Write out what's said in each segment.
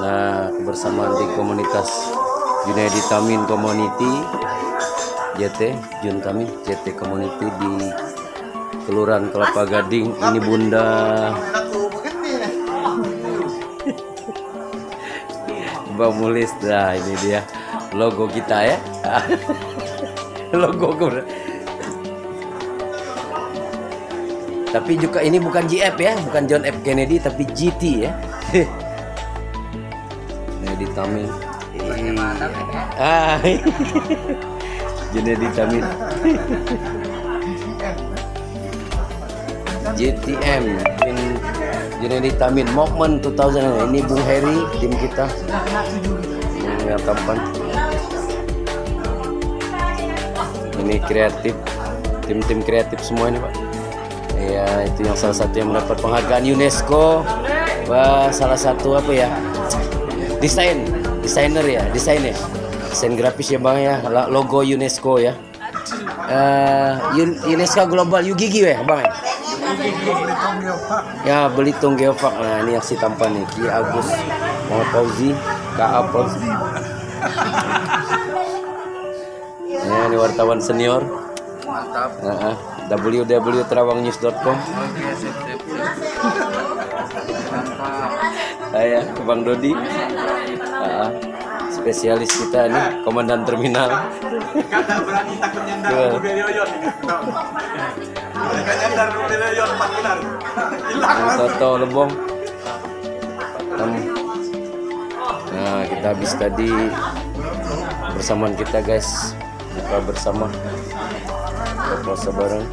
Nah, kebersamaan di komunitas Junaidi Tamin Community JT Jun Tamin JT Community di Kelurahan Kelapa Gading. Ini Bunda. Bang Mulis nah ini dia. Logo kita ya. Logo gue tapi juga ini bukan GF ya bukan John F. Kennedy tapi GT ya. Junaidi Tamin ah. Junaidi Tamin JTM in Junaidi Tamin Movement 2000 ini Bung Heri tim kita. Yang tampan ini kreatif tim-tim kreatif semua ini pak ya itu yang salah satu yang mendapat penghargaan UNESCO. Wah, salah satu apa ya? Desain desainer ya desain ya. Desain grafis ya bang ya. Logo UNESCO ya. Un- UNESCO Global Yugigi ya bang ya? ya Belitung Geopark. Nah ini yang si tampan nih. Ki Agus Muhammad Fauzi Ka Fauzi. Ya ini wartawan senior Mantap. Nah, www.terawangnews.com saya Bang Dodi. Ah, spesialis kita nih komandan terminal. Kada berani takut nyandar Tuh. mobil yoyon. Mereka nyandar mobil yoyon empat benar. Hilang Yang Toto Lebong. Nah kita habis tadi bersamaan kita guys. Buka bersama puasa bareng.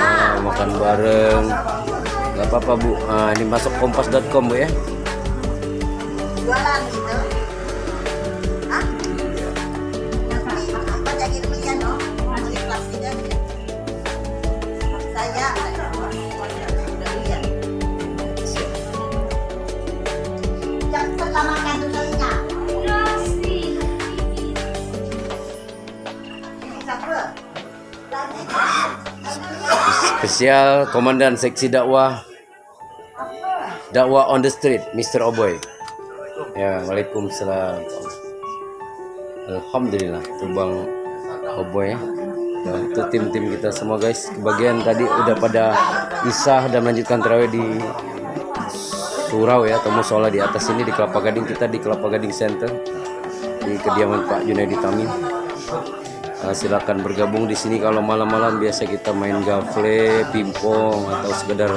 Ah, nah, makan bareng. Nggak apa-apa bu. Ah, ini masuk kompas.com bu ya. Jualan gitu. Hah? Apa spesial komandan seksi dakwah. Dakwah on the street Mr. Oboy. Ya Waalaikumsalam. Alhamdulillah tuh Bang Oboy ya. Dan itu tim-tim kita semua guys. Kebagian tadi udah pada isah dan melanjutkan terawih di surau ya atau musola di atas ini di Kelapa Gading. Kita di Kelapa Gading Center di kediaman Pak Junaidi Tamin Uh, silakan bergabung di sini kalau malam-malam biasa kita main gafle, pingpong atau sekedar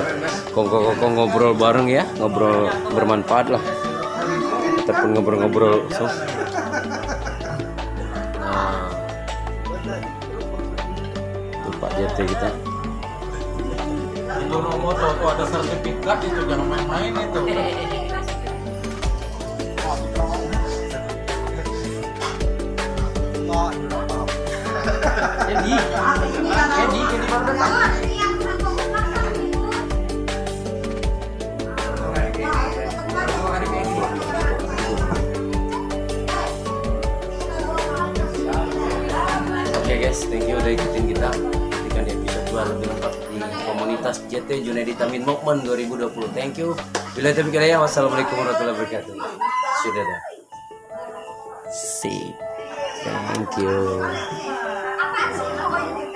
kongko-kongko ngobrol bareng ya, ngobrol bermanfaat lah. Ataupun ngobrol-ngobrol so. Nah, kita. Itu moto tuh ada sertifikat itu jangan main-main itu. Baru datang. Oke guys, thank you udah ikutin kita. Nantikan di episode 2 lebih lengkap di komunitas JT Junaidi Tamin Movement 2020. Thank you. Bila taufiq hidayah. Wassalamualaikum warahmatullahi wabarakatuh. Sudah dah. See. Thank you. 啊！